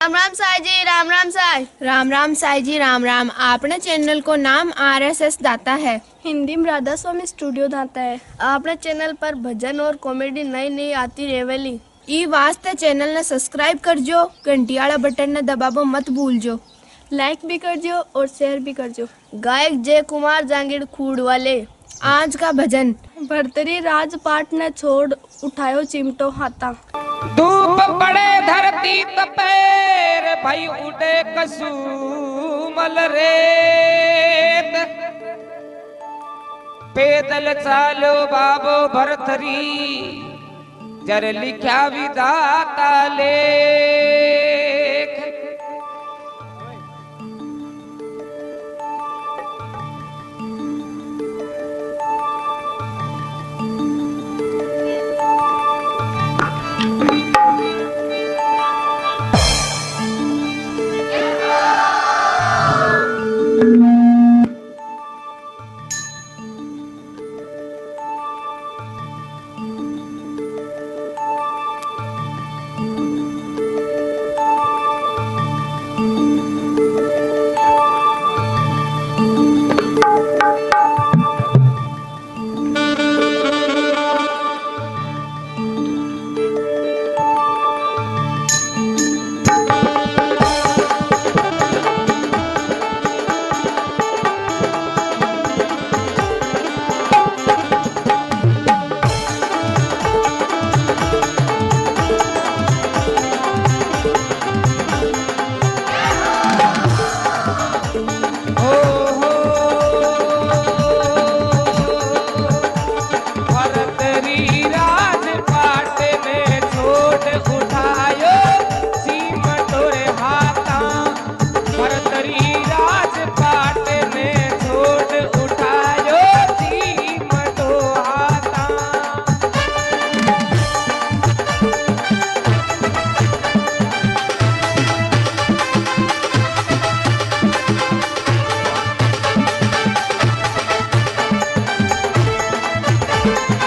राम राम साई जी राम राम साई। राम राम साई जी राम राम। आपने चैनल को नाम आरएसएस दाता है। हिंदी में राधा स्वामी स्टूडियो दाता है। आपने चैनल पर भजन और कॉमेडी नई नई आती रेवेली। ई वास्ते चैनल ने सब्सक्राइब कर जो घंटी वाला बटन ने दबाबो मत भूल जो लाइक भी कर जो और शेयर भी कर जो गायक जय कुमार जांगीर खूड वाले। आज का भजन। भरतरी राजपाट ने छोड़ उठायो चिमटो हाथा। धूप पड़े धरती तपेर भाई उठे कसूमल रेत। पैदल चालो बाबो भरथरी जर लिख्या विधाता लेख ए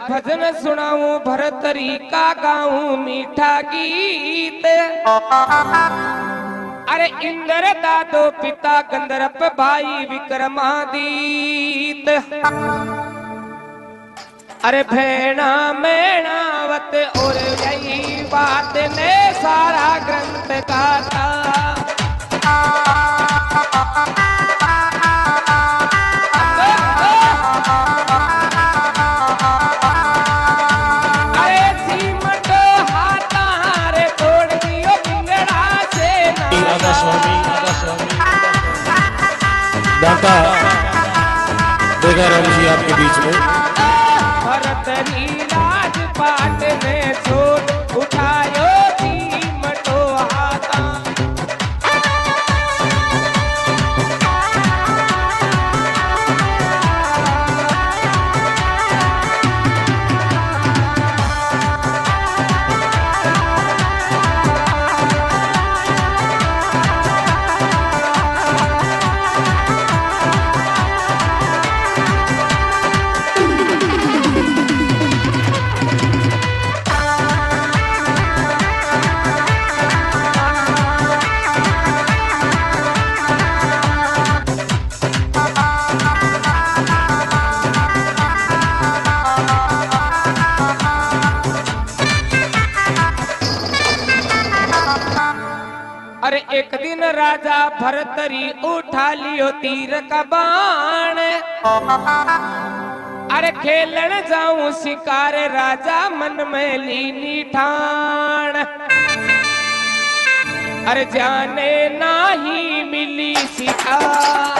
भजन सुनाऊं भरतरी का गाऊं, मीठा गीत। अरे इंद्र दादो पिता गंधर्प भाई विक्रमादित। अरे भेणा मेणावत और यही बात ने सारा ग्रंथ का अरे जी आपके बीच में। भरतरी पाट में एक दिन राजा भरतरी उठा लियो तीर का बाण। अरे खेलन जाऊँ शिकार राजा मन में लीनी ठाण। अरे जाने नाही मिली शिकार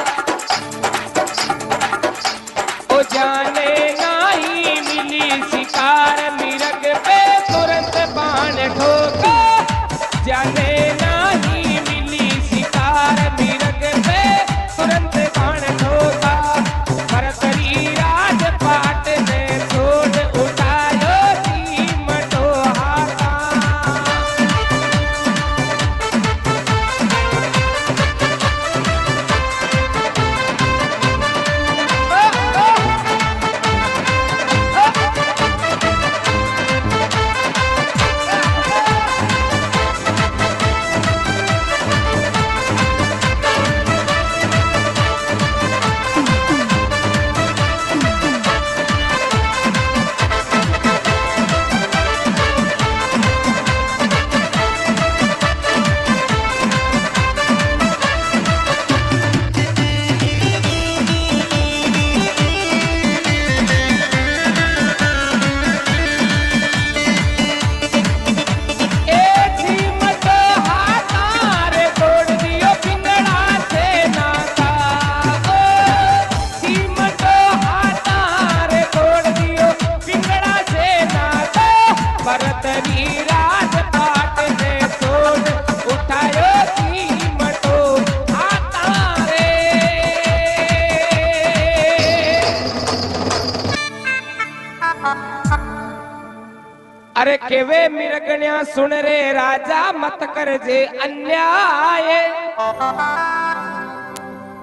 अरे केवे मिरगण्या सुन रे, राजा मत कर जे अन्याय।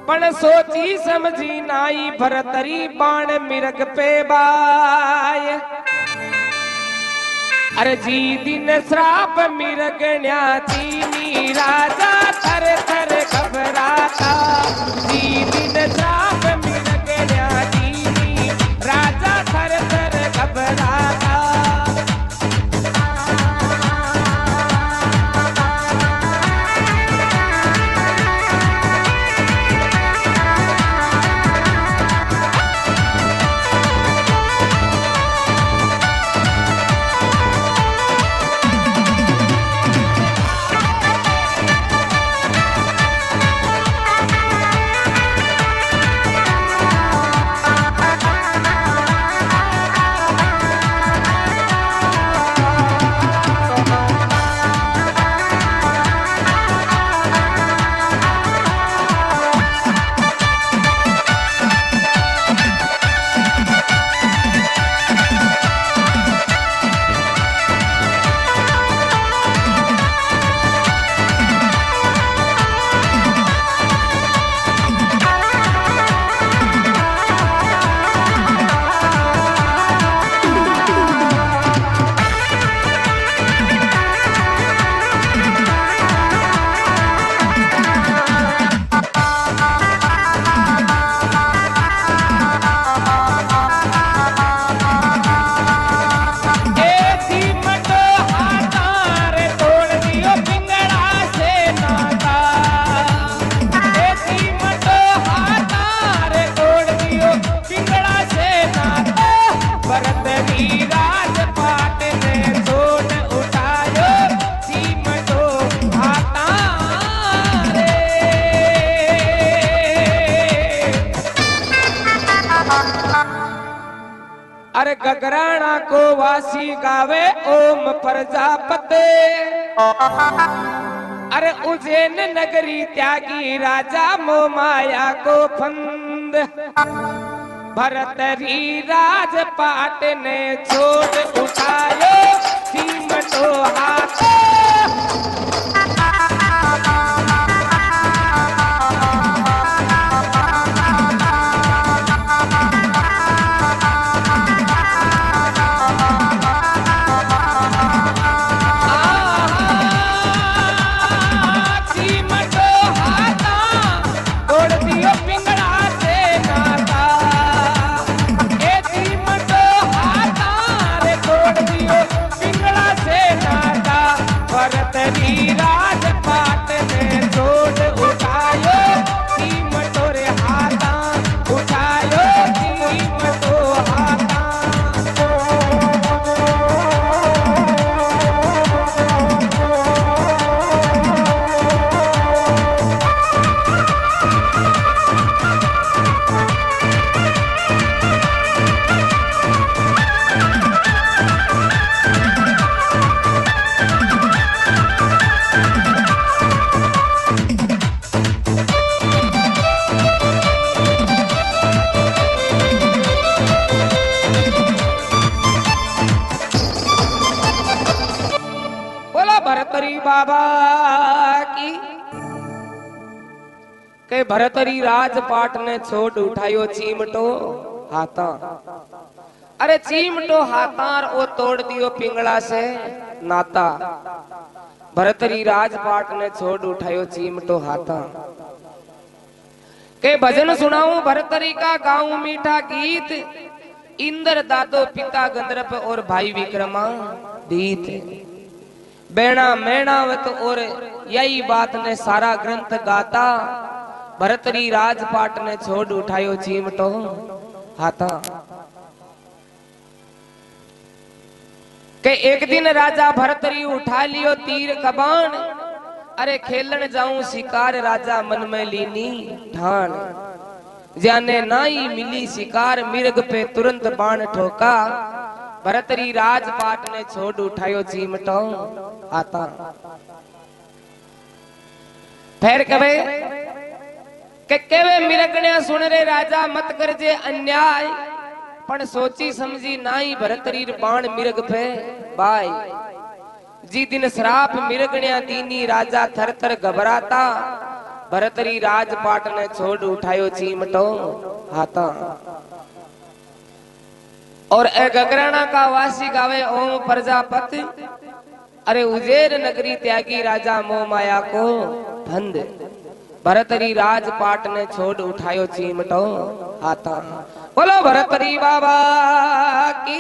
पण सोची समझी नाई भरतरी बाण मिरग पे बाय। अरे जी दिन श्राप मिरगण्याची नी राजा थर थर गगराणा को वासी गावे ओम प्रजापते। अरे उज्जैन नगरी त्यागी राजा मो माया को फंद। भरतरी राजपाट ने छोड़ उठायो, सीमटो हाथ। ભરતરી રાજપાટ ને છોડ ઉઠાયો ચીમટો હાથા અરે ચીમટો હાથાર ઓ તોડ દિયો પિંગળા से नाता भरतरी राजपाट ने छोड़ उठायो चीमटो हाथा के भजन सुनाऊं भरतरी का गाऊं मीठा गीत इंद्र दादो पिता गंधर्व और भाई विक्रमा दीत बेणा मैणावत और यही बात ने सारा ग्रंथ गाता भरतरी राजपाट ने छोड़ उठायो चीमटो हाथा के एक दिन राजा भरतरी उठा लियो तीर कबान अरे खेलन जाऊँ शिकार राजा मन में लीनी ठान जाने नाई मिली शिकार मिर्ग पे तुरंत बाण ठोका भरतरी राजपाट ने छोड़ उठायो चीमटो आता फिर कवे કે કેવે મિરગણ્યા સુણ રે રાજા મત કરજે અન્યાય પણ સોચી સમજી નાઈ ભરતરીર બાણ મિરગ પે બાય जी दिन श्राप मिरगण्या दीनी राजा थर थर घबराता भरतरी राजपाट ने छोड़ उठायो चीमटो हाथा और ए गगराना का वासी गावे ओम प्रजापति अरे उजेर नगरी त्यागी राजा मोह माया को भंद भरतरी राजपाट ने छोड़ उठायो चीमटो हाथा बोलो भरतरी बाबा की